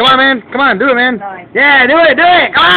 Come on, man. Come on, do it, man. Yeah, do it, do it. Come on.